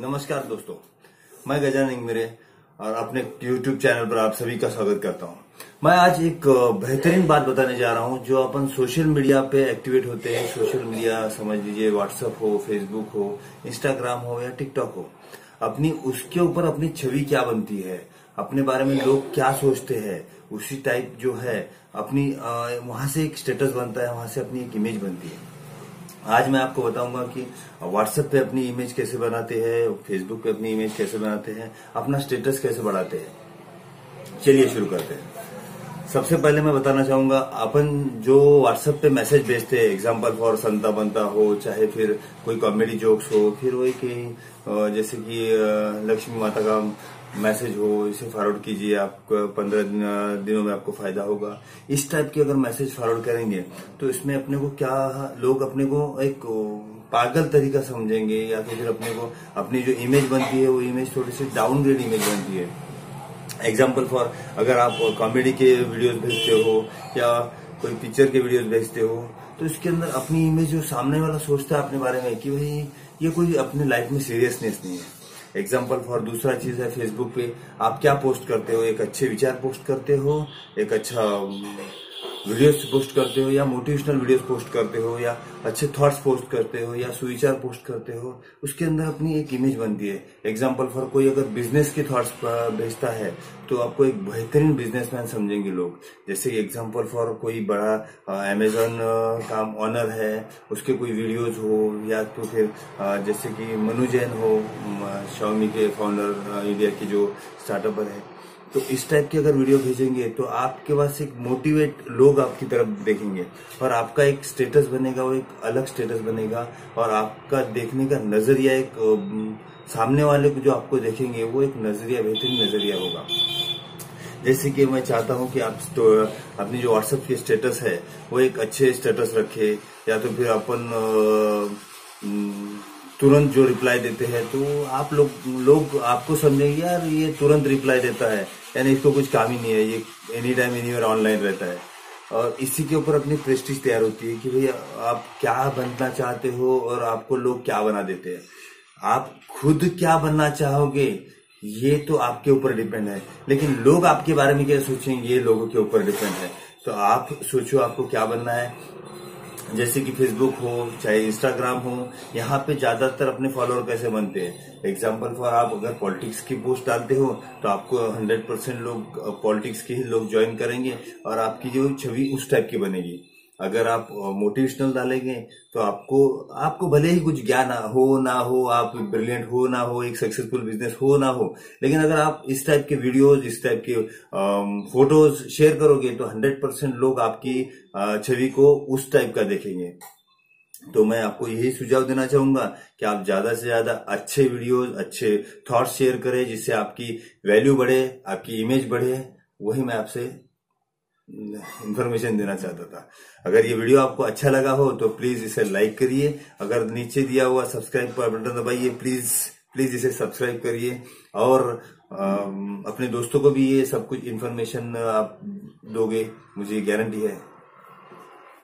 नमस्कार दोस्तों, मैं गजानन इंगमिरे और अपने YouTube चैनल पर आप सभी का स्वागत करता हूँ। मैं आज एक बेहतरीन बात बताने जा रहा हूँ जो अपन सोशल मीडिया पे एक्टिवेट होते हैं। सोशल मीडिया समझ लीजिए व्हाट्सएप हो फेसबुक हो इंस्टाग्राम हो या टिकटॉक हो। अपनी, उसके ऊपर अपनी छवि क्या बनती है? अपने बारे में लोग क्या सोचते हैं? उसी टाइप जो है, अपनी वहाँ से एक स्टेटस बनता है, वहाँ से अपनी एक इमेज बनती है। आज मैं आपको बताऊँगा कि व्हाट्सएप पे अपनी इमेज कैसे बनाते हैं फेसबुक पे अपनी इमेज कैसे बनाते हैं, अपना स्टेटस कैसे बढ़ाते हैं। चलिए शुरू करते हैं। सबसे पहले मैं बताना चाहूँगा, अपन जो व्हाट्सएप पे मैसेज भेजते हैं एग्ज़ाम्पल फॉर संता बनता हो, चाहे फिर कोई कॉमेडी जोक्स हो, फिर वही कहीं जैसे कि लक्ष्मी माता का मैसेज हो इसे फॉरवर्ड कीजिए आप पंद्रह दिन, दिनों में आपको फ़ायदा होगा। इस टाइप के अगर मैसेज फॉरवर्ड करेंगे तो इसमें अपने को क्या लोग अपने को एक पागल तरीका समझेंगे या तो फिर अपने को अपनी जो इमेज बनती है वो इमेज थोड़ी सी डाउनग्रेड इमेज बनती है। एग्ज़ाम्पल फॉर अगर आप कॉमेडी के वीडियोस भेजते हो या कोई पिक्चर के वीडियोस भेजते हो तो इसके अंदर अपनी इमेज जो सामने वाला सोचता है अपने बारे में कि भाई ये कोई अपने लाइफ में सीरियसनेस नहीं है। एग्ज़ाम्पल फॉर दूसरा चीज़ है फेसबुक पे। आप क्या पोस्ट करते हो? एक अच्छे विचार पोस्ट करते हो? एक अच्छा वीडियोस पोस्ट करते हो या मोटिवेशनल वीडियोस पोस्ट करते हो या अच्छे थॉट्स पोस्ट करते हो या सुविचार पोस्ट करते हो उसके अंदर अपनी एक इमेज बनती है। एग्ज़ाम्पल फॉर कोई अगर बिज़नेस के थॉट्स भेजता है तो आपको एक बेहतरीन बिजनेसमैन समझेंगे लोग। जैसे एग्ज़ाम्पल फॉर कोई बड़ा अमेजोन का ऑनर है उसके कोई वीडियोज़ हो या तो फिर आ, जैसे कि मनु जैन हो शाओमी के फाउंडर इंडिया की जो स्टार्टअपर है। तो इस टाइप की अगर वीडियो भेजेंगे तो आपके पास एक मोटिवेट लोग आपकी तरफ़ देखेंगे। और आपका एक स्टेटस बनेगा, वो एक अलग स्टेटस बनेगा। और आपका देखने का नज़रिया एक सामने वाले को जो आपको देखेंगे, वो एक नज़रिया, बेहतरीन नज़रिया होगा। जैसे कि मैं चाहता हूँ कि आप तो अपनी जो व्हाट्सएप की स्टेटस है, वो एक अच्छे स्टेटस रखे, या तो फिर अपन तुरंत जो रिप्लाई देते हैं तो आप लोग लोग आपको समझेंगे, यार, ये तुरंत रिप्लाई देता है। यानी इसको कुछ काम ही नहीं है, ये एनी टाइम एनी ऑनलाइन रहता है। और इसी के ऊपर अपनी प्रेस्टिज तैयार होती है कि भैया, आप क्या बनना चाहते हो और आपको लोग क्या बना देते हैं। आप खुद क्या बनना चाहोगे, ये तो आपके ऊपर डिपेंड है। लेकिन लोग आपके बारे में क्या सोचेंगे, ये लोगों के ऊपर डिपेंड है। तो आप सोचो आपको क्या बनना है। जैसे कि फेसबुक हो, चाहे इंस्टाग्राम हो, यहाँ पे ज़्यादातर अपने फॉलोअर कैसे बनते हैं? एग्ज़ाम्पल फॉर आप अगर पॉलिटिक्स की पोस्ट डालते हो तो आपको 100 परसेंट लोग पॉलिटिक्स के ही लोग ज्वाइन करेंगे और आपकी जो छवि उस टाइप की बनेगी। अगर आप मोटिवेशनल डालेंगे तो आपको आपको भले ही कुछ ज्ञान हो ना हो, आप ब्रिलियंट हो ना हो, एक सक्सेसफुल बिज़नेस हो ना हो, लेकिन अगर आप इस टाइप के वीडियोस इस टाइप के फ़ोटोज़ शेयर करोगे तो 100 परसेंट लोग आपकी छवि को उस टाइप का देखेंगे। तो मैं आपको यही सुझाव देना चाहूँगा कि आप ज़्यादा से ज़्यादा अच्छे वीडियोस अच्छे थॉट्स शेयर करें, जिससे आपकी वैल्यू बढ़े, आपकी इमेज बढ़े। वही मैं आपसे इन्फॉर्मेशन देना चाहता था। अगर ये वीडियो आपको अच्छा लगा हो तो प्लीज़ इसे लाइक करिए। अगर नीचे दिया हुआ सब्सक्राइब का बटन दबाइए प्लीज़ प्लीज़ इसे सब्सक्राइब करिए। और अपने दोस्तों को भी ये सब कुछ इन्फॉर्मेशन आप दोगे, मुझे गारंटी है।